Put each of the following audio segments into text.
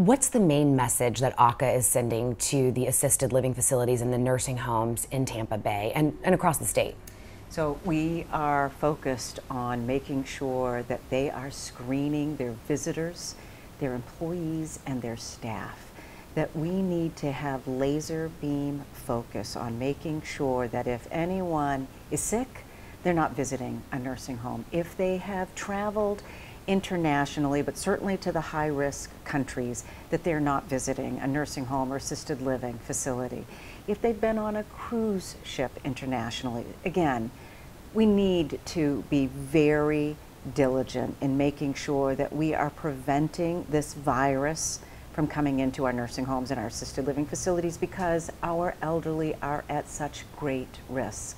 What's the main message that AHCA is sending to the assisted living facilities and the nursing homes in Tampa Bay and, and across the state? So we are focused on making sure that they are screening their visitors, their employees, and their staff. That we need to have laser beam focus on making sure that if anyone is sick, they're not visiting a nursing home. If they have traveled internationally, but certainly to the high risk countries, that they're not visiting a nursing home or assisted living facility. If they've been on a cruise ship internationally, again, we need to be very diligent in making sure that we are preventing this virus from coming into our nursing homes and our assisted living facilities because our elderly are at such great risk.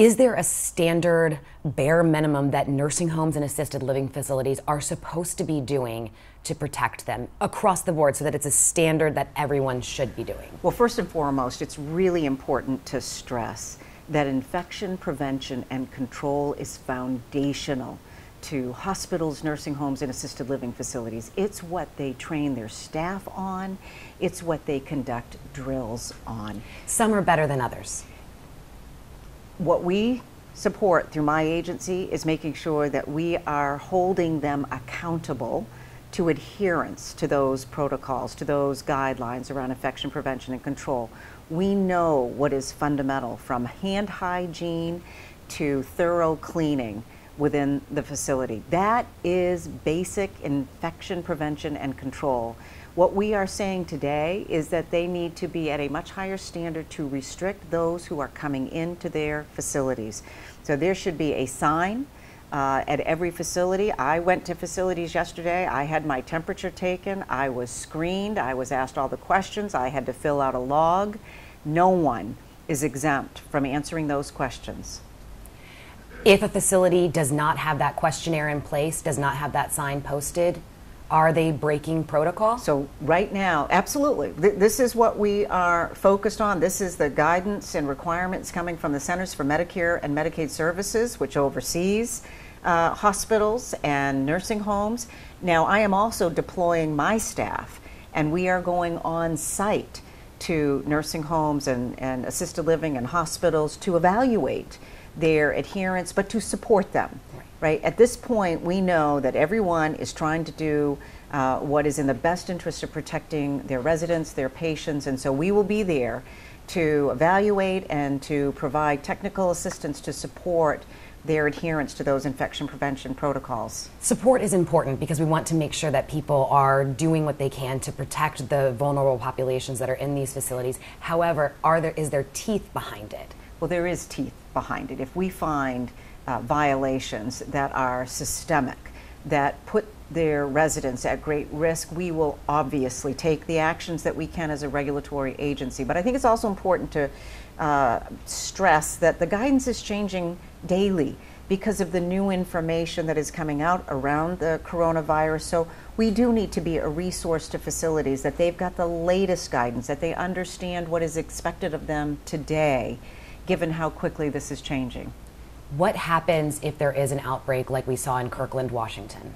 Is there a standard bare minimum that nursing homes and assisted living facilities are supposed to be doing to protect them across the board so that it's a standard that everyone should be doing? Well, first and foremost, it's really important to stress that infection prevention and control is foundational to hospitals, nursing homes, and assisted living facilities. It's what they train their staff on, it's what they conduct drills on. Some are better than others what we support through my agency is making sure that we are holding them accountable to adherence to those protocols, to those guidelines around infection prevention and control. We know what is fundamental from hand hygiene to thorough cleaning within the facility. That is basic infection prevention and control. What we are saying today is that they need to be at a much higher standard to restrict those who are coming into their facilities. So there should be a sign uh, at every facility. I went to facilities yesterday. I had my temperature taken. I was screened. I was asked all the questions. I had to fill out a log. No one is exempt from answering those questions. If a facility does not have that questionnaire in place, does not have that sign posted, are they breaking protocol? So right now, absolutely. Th this is what we are focused on. This is the guidance and requirements coming from the Centers for Medicare and Medicaid Services, which oversees uh, hospitals and nursing homes. Now, I am also deploying my staff, and we are going on site to nursing homes and, and assisted living and hospitals to evaluate their adherence, but to support them right? At this point, we know that everyone is trying to do uh, what is in the best interest of protecting their residents, their patients, and so we will be there to evaluate and to provide technical assistance to support their adherence to those infection prevention protocols. Support is important because we want to make sure that people are doing what they can to protect the vulnerable populations that are in these facilities. However, are there is there teeth behind it? Well, there is teeth behind it. If we find uh, violations that are systemic, that put their residents at great risk, we will obviously take the actions that we can as a regulatory agency. But I think it's also important to uh, stress that the guidance is changing daily because of the new information that is coming out around the coronavirus. So we do need to be a resource to facilities that they've got the latest guidance, that they understand what is expected of them today, given how quickly this is changing. What happens if there is an outbreak like we saw in Kirkland, Washington?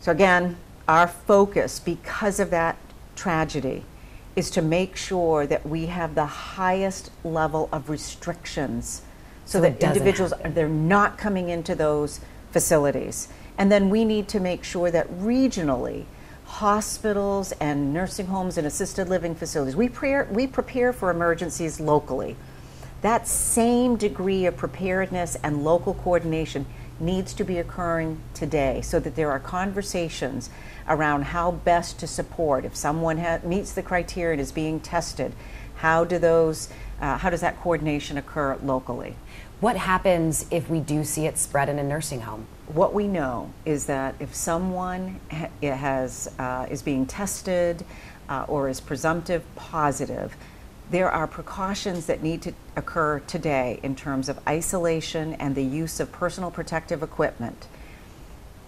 So, again, our focus, because of that tragedy, is to make sure that we have the highest level of restrictions so, so that individuals happen. they're not coming into those facilities. And then we need to make sure that regionally, hospitals and nursing homes and assisted living facilities, we, prepare, we prepare for emergencies locally that same degree of preparedness and local coordination needs to be occurring today so that there are conversations around how best to support. If someone ha- meets the criteria and is being tested how do those uh, how does that coordination occur locally? What happens if we do see it spread in a nursing home? What we know is that if someone ha- has uh, is being tested uh, or is presumptive positive there are precautions that need to occur today in terms of isolation and the use of personal protective equipment.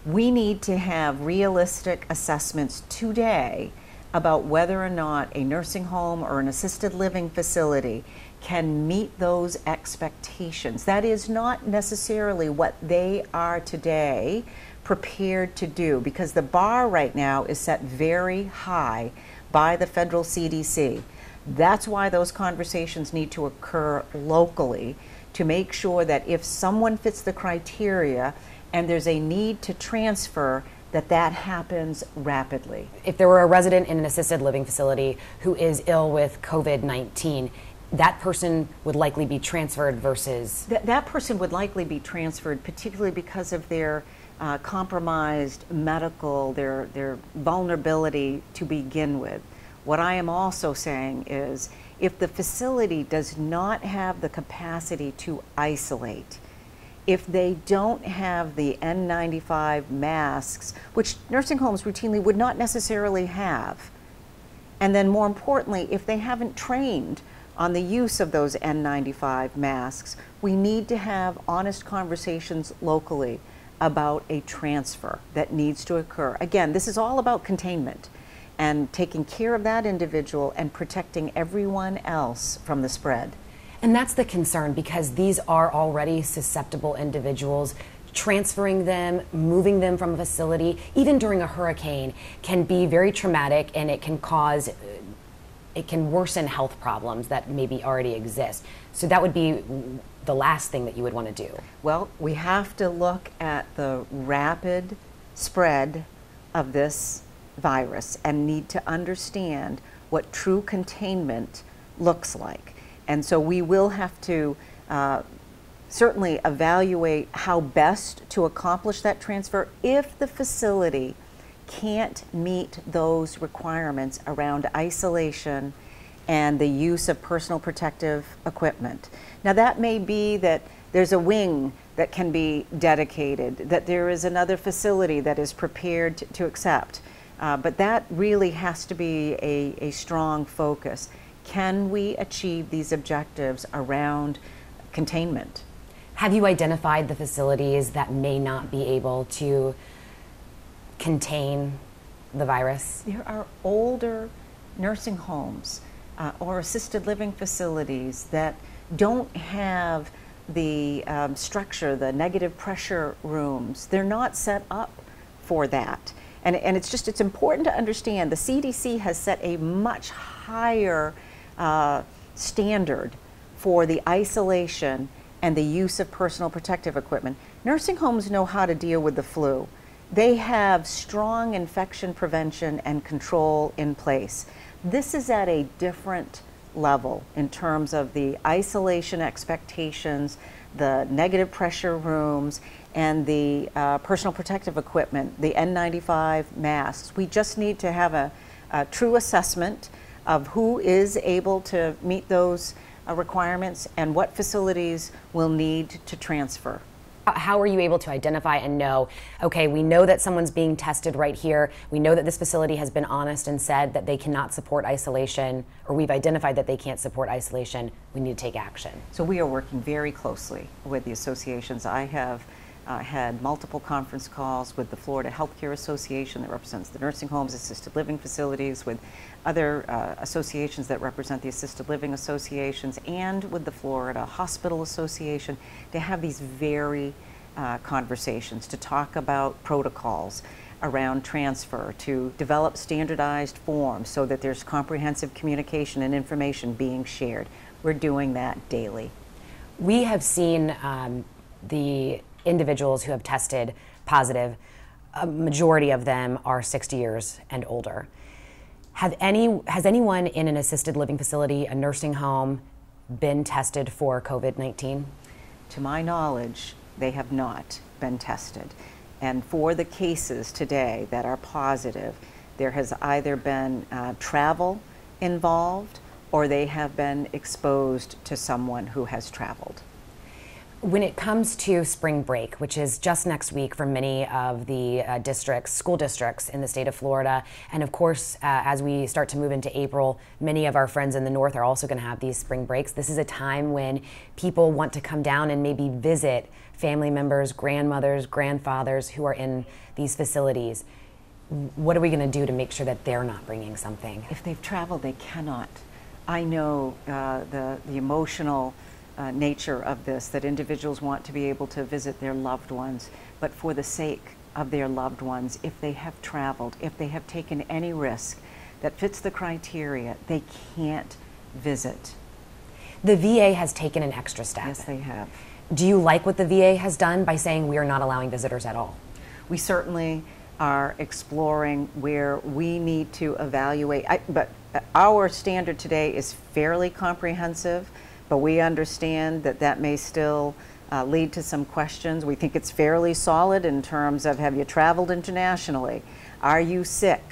We need to have realistic assessments today about whether or not a nursing home or an assisted living facility can meet those expectations. That is not necessarily what they are today prepared to do because the bar right now is set very high by the federal CDC. That's why those conversations need to occur locally to make sure that if someone fits the criteria and there's a need to transfer, that that happens rapidly. If there were a resident in an assisted living facility who is ill with COVID 19, that person would likely be transferred versus. That, that person would likely be transferred, particularly because of their uh, compromised medical, their, their vulnerability to begin with. What I am also saying is if the facility does not have the capacity to isolate, if they don't have the N95 masks, which nursing homes routinely would not necessarily have, and then more importantly, if they haven't trained on the use of those N95 masks, we need to have honest conversations locally about a transfer that needs to occur. Again, this is all about containment and taking care of that individual and protecting everyone else from the spread. And that's the concern because these are already susceptible individuals. Transferring them, moving them from a facility, even during a hurricane, can be very traumatic and it can cause, it can worsen health problems that maybe already exist. So that would be the last thing that you would want to do? Well, we have to look at the rapid spread of this virus and need to understand what true containment looks like. And so we will have to uh, certainly evaluate how best to accomplish that transfer if the facility can't meet those requirements around isolation and the use of personal protective equipment. Now, that may be that there's a wing that can be dedicated, that there is another facility that is prepared to, to accept. Uh, but that really has to be a, a strong focus. Can we achieve these objectives around containment? Have you identified the facilities that may not be able to contain the virus? There are older nursing homes uh, or assisted living facilities that don't have the um, structure, the negative pressure rooms. They're not set up for that. And, and it's just, it's important to understand the CDC has set a much higher uh, standard for the isolation and the use of personal protective equipment. Nursing homes know how to deal with the flu. They have strong infection prevention and control in place. This is at a different level in terms of the isolation expectations, the negative pressure rooms, and the uh, personal protective equipment, the N95 masks. We just need to have a, a true assessment of who is able to meet those uh, requirements and what facilities will need to transfer. How are you able to identify and know, okay, we know that someone's being tested right here. We know that this facility has been honest and said that they cannot support isolation, or we've identified that they can't support isolation. We need to take action. So we are working very closely with the associations. I have uh, had multiple conference calls with the Florida Healthcare Association that represents the nursing homes, assisted living facilities, with other uh, associations that represent the assisted living associations, and with the Florida Hospital Association to have these very uh, conversations to talk about protocols around transfer, to develop standardized forms so that there's comprehensive communication and information being shared. We're doing that daily. We have seen um, the individuals who have tested positive, a majority of them are 60 years and older. Have any, has anyone in an assisted living facility, a nursing home, been tested for COVID 19? To my knowledge, they have not been tested. And for the cases today that are positive, there has either been uh, travel involved or they have been exposed to someone who has traveled. When it comes to spring break, which is just next week for many of the uh, districts, school districts in the state of Florida, and of course, uh, as we start to move into April, many of our friends in the north are also going to have these spring breaks. This is a time when people want to come down and maybe visit family members, grandmothers, grandfathers who are in these facilities. What are we going to do to make sure that they're not bringing something? If they've traveled, they cannot. I know uh, the, the emotional uh, nature of this, that individuals want to be able to visit their loved ones, but for the sake of their loved ones if they have traveled, if they have taken any risk that fits the criteria, they can't visit. The VA has taken an extra step. Yes, they have. Do you like what the VA has done by saying we are not allowing visitors at all? We certainly are exploring where we need to evaluate, I, but our standard today is fairly comprehensive, but we understand that that may still uh, lead to some questions. We think it's fairly solid in terms of have you traveled internationally? Are you sick?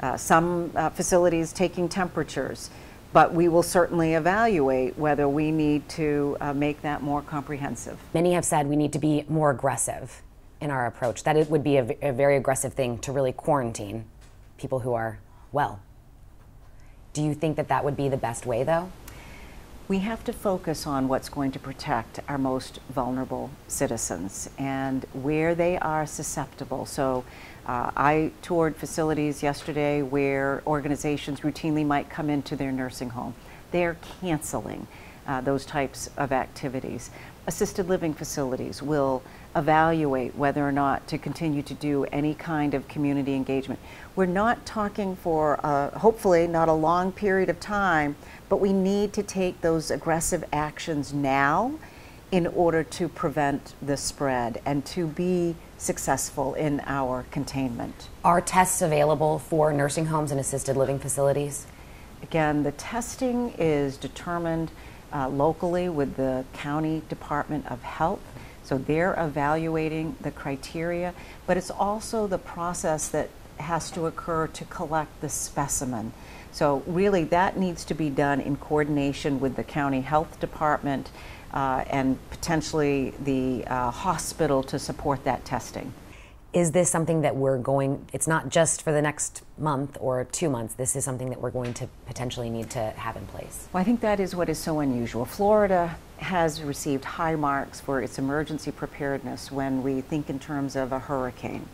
Uh, some uh, facilities taking temperatures, but we will certainly evaluate whether we need to uh, make that more comprehensive. Many have said we need to be more aggressive in our approach, that it would be a, a very aggressive thing to really quarantine people who are well. Do you think that that would be the best way, though? We have to focus on what's going to protect our most vulnerable citizens and where they are susceptible. So, uh, I toured facilities yesterday where organizations routinely might come into their nursing home. They're canceling uh, those types of activities. Assisted living facilities will evaluate whether or not to continue to do any kind of community engagement. We're not talking for, uh, hopefully, not a long period of time, but we need to take those aggressive actions now in order to prevent the spread and to be successful in our containment. Are tests available for nursing homes and assisted living facilities? Again, the testing is determined uh, locally with the County Department of Health. So they're evaluating the criteria, but it's also the process that has to occur to collect the specimen. So really that needs to be done in coordination with the county health department uh, and potentially the uh, hospital to support that testing. Is this something that we're going, it's not just for the next month or two months, this is something that we're going to potentially need to have in place? Well, I think that is what is so unusual. Florida has received high marks for its emergency preparedness when we think in terms of a hurricane.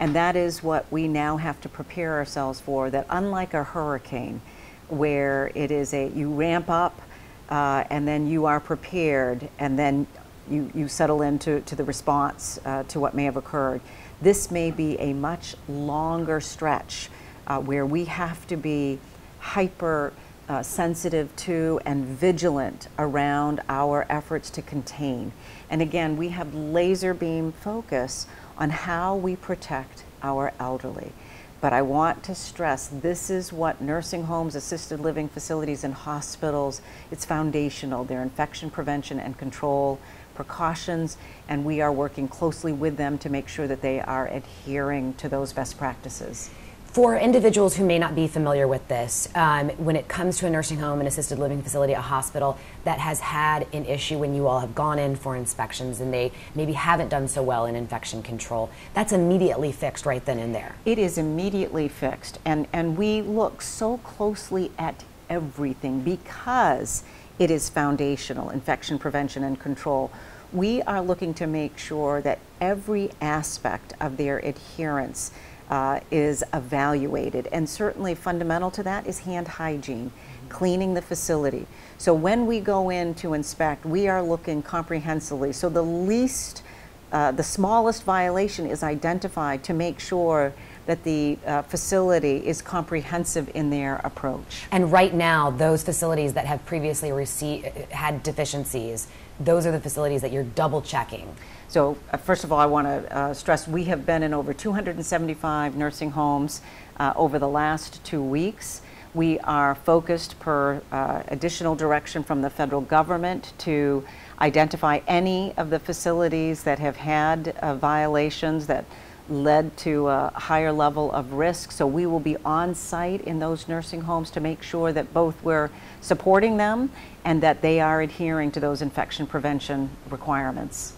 And that is what we now have to prepare ourselves for, that unlike a hurricane, where it is a, you ramp up uh, and then you are prepared and then you, you settle into to the response uh, to what may have occurred. This may be a much longer stretch uh, where we have to be hyper uh, sensitive to and vigilant around our efforts to contain. And again, we have laser beam focus on how we protect our elderly. But I want to stress this is what nursing homes, assisted living facilities, and hospitals, it's foundational. They're infection prevention and control precautions, and we are working closely with them to make sure that they are adhering to those best practices. For individuals who may not be familiar with this, um, when it comes to a nursing home, an assisted living facility, a hospital that has had an issue when you all have gone in for inspections and they maybe haven't done so well in infection control, that's immediately fixed right then and there. It is immediately fixed, and, and we look so closely at everything because it is foundational infection prevention and control. We are looking to make sure that every aspect of their adherence uh, is evaluated. And certainly fundamental to that is hand hygiene, cleaning the facility. So when we go in to inspect, we are looking comprehensively. So the least, uh, the smallest violation is identified to make sure that the uh, facility is comprehensive in their approach. And right now, those facilities that have previously received, had deficiencies, those are the facilities that you're double checking. So, uh, first of all, I want to uh, stress we have been in over 275 nursing homes uh, over the last two weeks. We are focused per uh, additional direction from the federal government to identify any of the facilities that have had uh, violations that led to a higher level of risk. So we will be on site in those nursing homes to make sure that both we're supporting them and that they are adhering to those infection prevention requirements.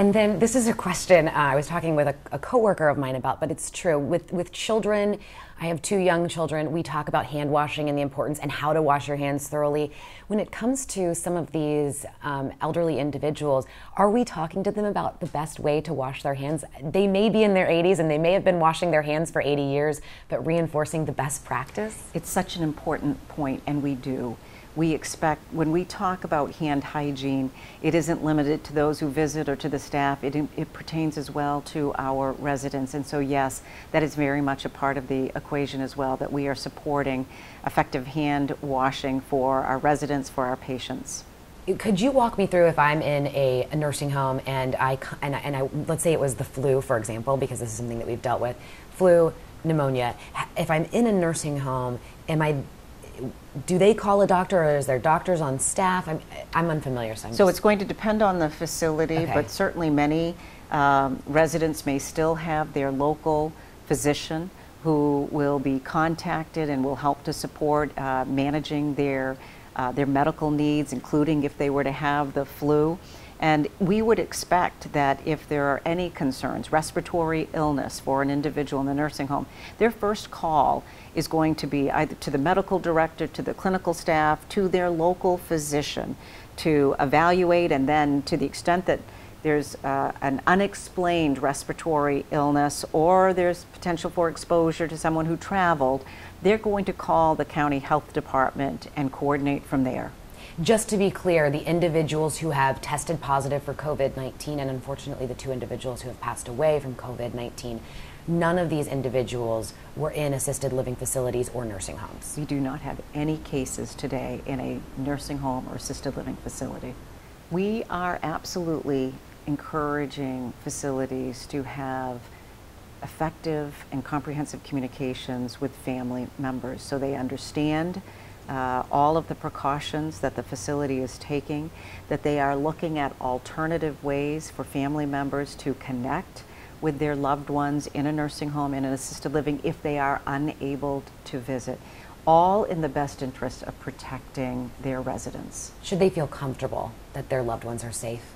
And then this is a question uh, I was talking with a, a coworker of mine about, but it's true. With with children, I have two young children. We talk about hand washing and the importance and how to wash your hands thoroughly. When it comes to some of these um, elderly individuals, are we talking to them about the best way to wash their hands? They may be in their 80s and they may have been washing their hands for 80 years, but reinforcing the best practice. It's such an important point, and we do we expect, when we talk about hand hygiene, it isn't limited to those who visit or to the staff. It, it pertains as well to our residents. And so, yes, that is very much a part of the equation as well, that we are supporting effective hand washing for our residents, for our patients. Could you walk me through if I'm in a, nursing home and I, and I, and I, let's say it was the flu, for example, because this is something that we've dealt with, flu, pneumonia. If I'm in a nursing home, am I do they call a doctor or is there doctors on staff? I'm, I'm unfamiliar. So, I'm so it's going to depend on the facility, Okay. but certainly many um, residents may still have their local physician who will be contacted and will help to support uh, managing their, uh, their medical needs, including if they were to have the flu. And we would expect that if there are any concerns, respiratory illness for an individual in the nursing home, their first call is going to be either to the medical director, to the clinical staff, to their local physician to evaluate and then to the extent that there's uh, an unexplained respiratory illness or there's potential for exposure to someone who traveled, they're going to call the county health department and coordinate from there. Just to be clear, the individuals who have tested positive for COVID 19, and unfortunately the two individuals who have passed away from COVID 19, none of these individuals were in assisted living facilities or nursing homes. We do not have any cases today in a nursing home or assisted living facility. We are absolutely encouraging facilities to have effective and comprehensive communications with family members so they understand uh, all of the precautions that the facility is taking, that they are looking at alternative ways for family members to connect with their loved ones in a nursing home, in an assisted living, if they are unable to visit, all in the best interest of protecting their residents. Should they feel comfortable that their loved ones are safe?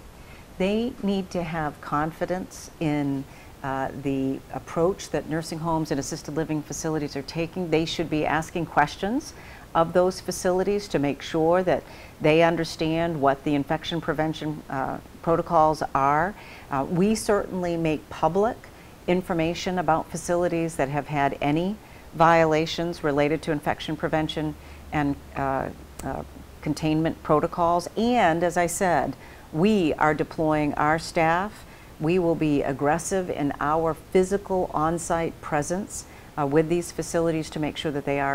They need to have confidence in uh, the approach that nursing homes and assisted living facilities are taking. They should be asking questions of those facilities to make sure that they understand what the infection prevention uh, protocols are. Uh, we certainly make public information about facilities that have had any violations related to infection prevention and uh, uh containment protocols. And as I said, we are deploying our staff. We will be aggressive in our physical on site presence uh, with these facilities to make sure that they are